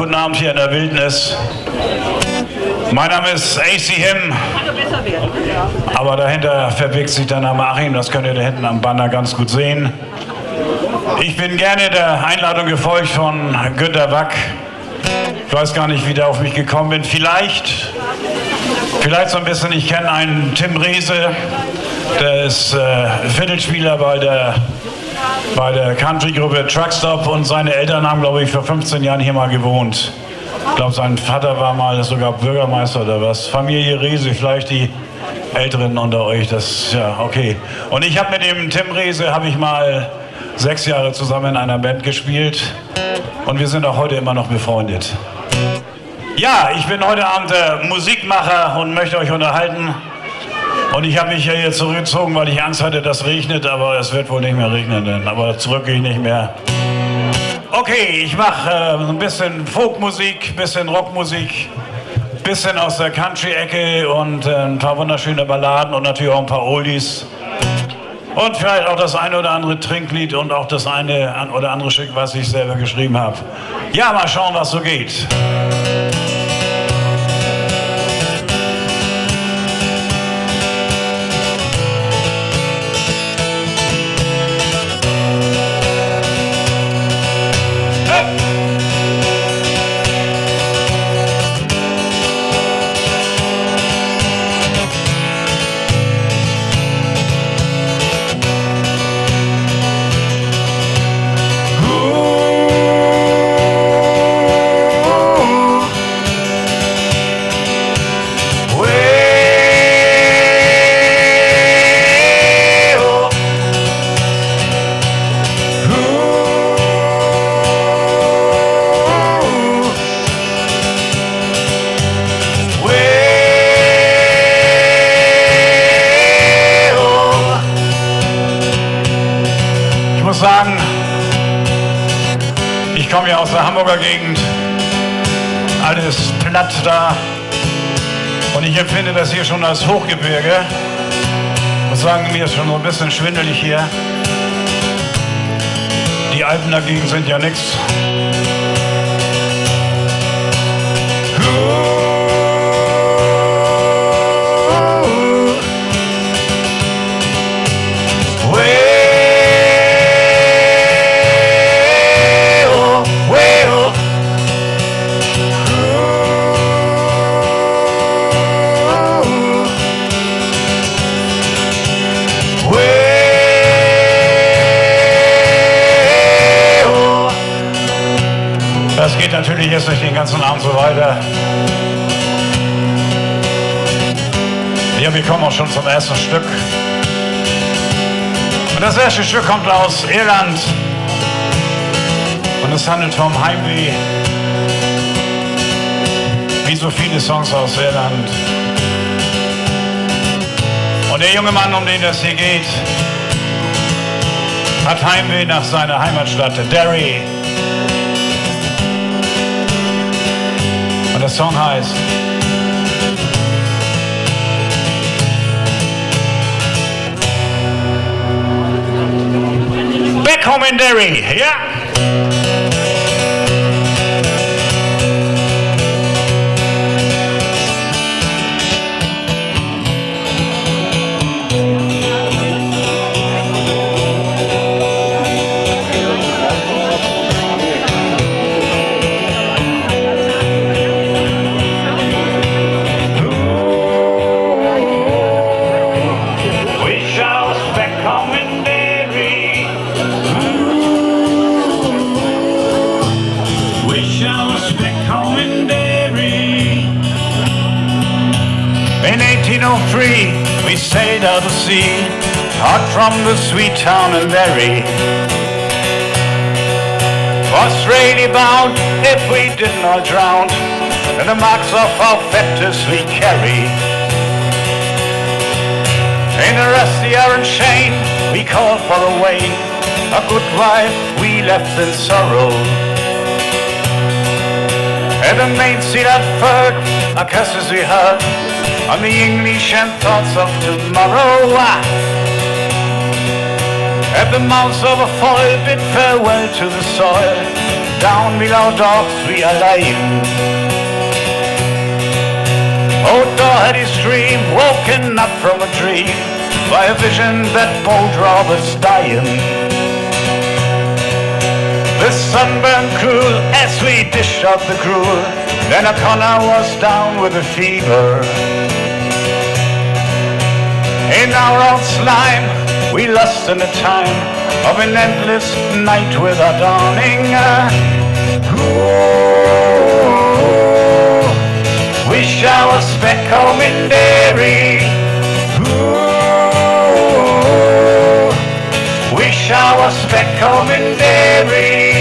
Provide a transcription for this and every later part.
Guten Abend hier in der Wildnis. Mein Name ist AC Him. Aber dahinter verbirgt sich der Name Achim, das könnt ihr da hinten am Banner ganz gut sehen. Ich bin gerne der Einladung gefolgt von Günter Wack. Ich weiß gar nicht, wie der auf mich gekommen bin. Vielleicht, vielleicht so ein bisschen, ich kenne einen Tim Reese, der ist äh, Viertelspieler bei der, bei der Country-Gruppe Truckstop und seine Eltern haben, glaube ich, vor 15 Jahren hier mal gewohnt. Ich glaube, sein Vater war mal sogar Bürgermeister oder was. Familie Reese, vielleicht die Älteren unter euch, das, ja, okay. Und ich habe mit dem Tim Reese, habe ich mal sechs Jahre zusammen in einer Band gespielt und wir sind auch heute immer noch befreundet. Ja, ich bin heute Abend der Musikmacher und möchte euch unterhalten. Und ich habe mich ja hier zurückgezogen, weil ich Angst hatte, dass es regnet, aber es wird wohl nicht mehr regnen, denn, aber zurück gehe ich nicht mehr. Okay, ich mache äh, ein bisschen Folkmusik, ein bisschen Rockmusik, ein bisschen aus der Country-Ecke und äh, ein paar wunderschöne Balladen und natürlich auch ein paar Oldies. Und vielleicht auch das eine oder andere Trinklied und auch das eine oder andere Stück, was ich selber geschrieben habe. Ja, mal schauen, was so geht. Hamburger Gegend. Alles platt da. Und ich empfinde das hier schon als Hochgebirge. Ich muss sagen, mir ist schon so ein bisschen schwindelig hier. Die Alpen dagegen sind ja nichts. Natürlich jetzt nicht den ganzen Abend so weiter. Ja, wir kommen auch schon zum ersten Stück. Und das erste Stück kommt aus Irland. Und es handelt vom Heimweh. Wie so viele Songs aus Irland. Und der junge Mann, um den das hier geht, hat Heimweh nach seiner Heimatstadt Derry. Der Song heißt Back Home in Derry, ja? Oh sailed out to sea, hot from the sweet town and Derry. Really bound if we did not drown, and the marks of our fetters we carry. In a rusty iron chain, we called for a way, a good wife we left in sorrow. At the main sea that our kisses we heard, on the English and thoughts of tomorrow. Ah. At the mouth of a foil bid farewell to the soil, down below docks we are lying. Oh, Outdoor had his dream, woken up from a dream by a vision that bold Robert's dying. The sun burned cruel as we dish out the gruel. Then O'Connor was down with a fever. In our old slime, we lost in the time of an endless night without dawning. Uh, Ooh, wish I was back home in Derry. Ooh, wish I was back home in Derry.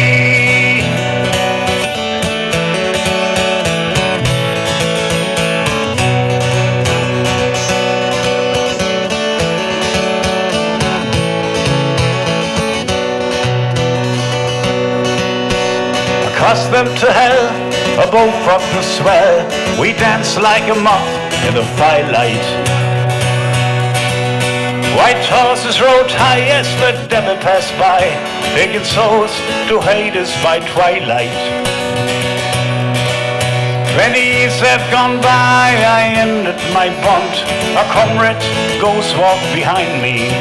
Accustomed to hell, above from the swell, we dance like a moth in the firelight. White horses rode high as the devil passed by, taking souls to Hades by twilight. Twenty years have gone by, I ended my bond. A comrade goes walk behind me.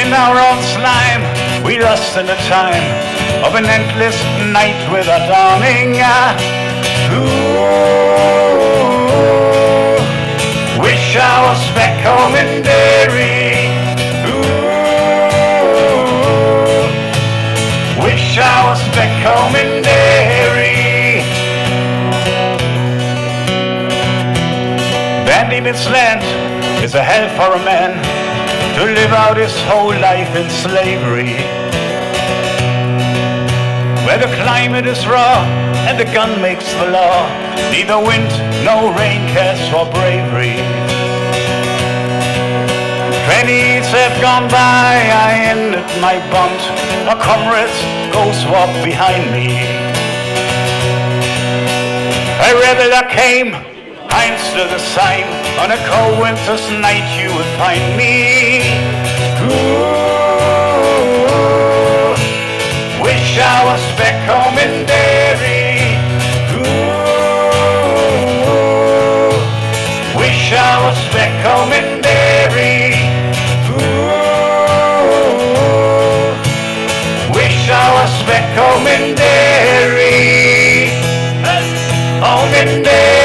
In our own slime, we lost in the time of an endless night without dawning. Uh, ooh, wish I was back home in Derry. Ooh, wish I was back home in Derry. Van Diemen's Land is a hell for a man to live out his whole life in slavery. Where the climate is raw and the gun makes the law, neither wind nor rain cares for bravery. Twenty years have gone by, I ended my bond. A comrade goes walk behind me. A rebel I came, I'm still the same. On a cold winter's night you would find me. Ooh, I was back home in Derry. Ooh, wish I was back home in Derry. Ooh, wish I was back home in Derry. Home in Derry.